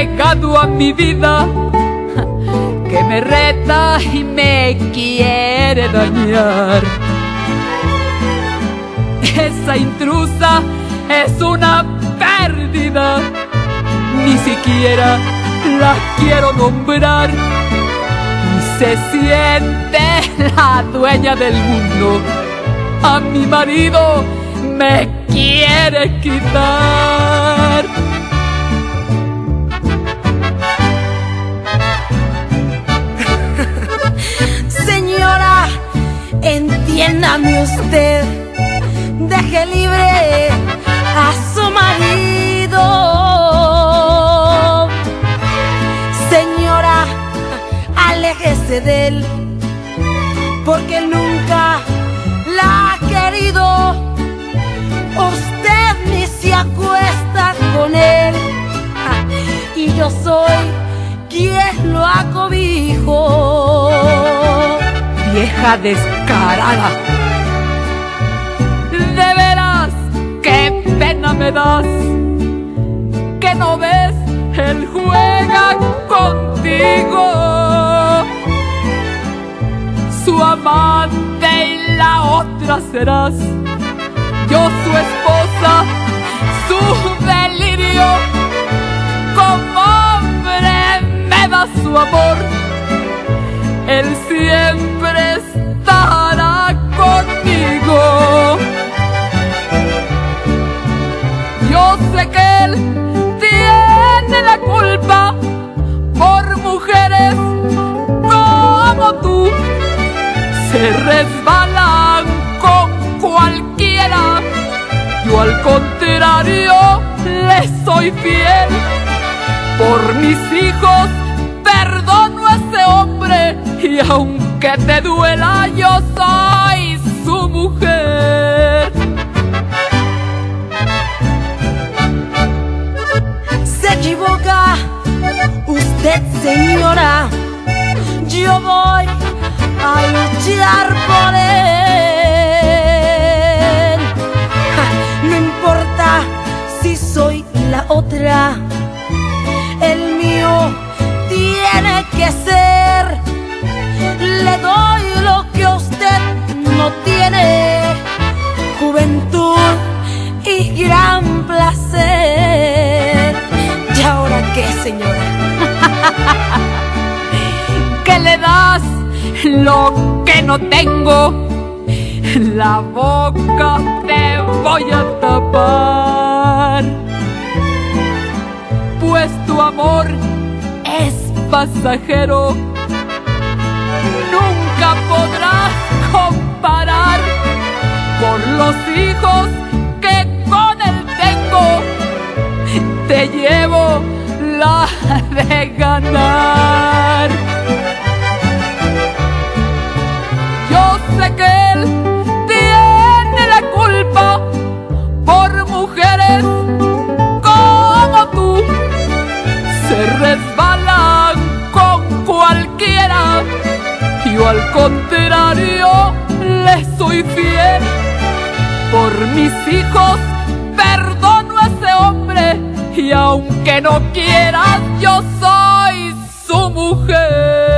llegado a mi vida que me reta y me quiere dañar. Esa intrusa es una pérdida, ni siquiera la quiero nombrar. Y se siente la dueña del mundo, a mi marido me quiere quitar. Entiéndame usted, deje libre a su marido. Señora, aléjese de él, porque nunca la ha querido. Usted ni se acuesta con él, y yo soy quien lo acobijo. Vieja descarada. De veras, qué pena me das, que no ves, él juega contigo. Su amante y la otra serás, yo su esposa, su delirio, como hombre me da su amor él siempre Yo sé que él tiene la culpa por mujeres como tú. Se resbalan con cualquiera. Yo al contrario le soy fiel por mis hijos perdono a ese hombre y aunque te duela yo soy su mujer. Señora. Yo voy a luchar por él. No importa si soy la otra. El mío tiene que ser. Le doy lo que usted no tiene. Juventud y gran placer. ¿Y ahora qué, señora? que le das lo que no tengo. La boca te voy a tapar. Pues tu amor es pasajero. Nunca podrás comparar por los hijos Yo sé que él tiene la culpa por mujeres como tú. Se resbalan con cualquiera. Yo al contrario le soy fiel. Por mis hijos perdono a ese hombre. Y aunque no quieras, yo soy su mujer.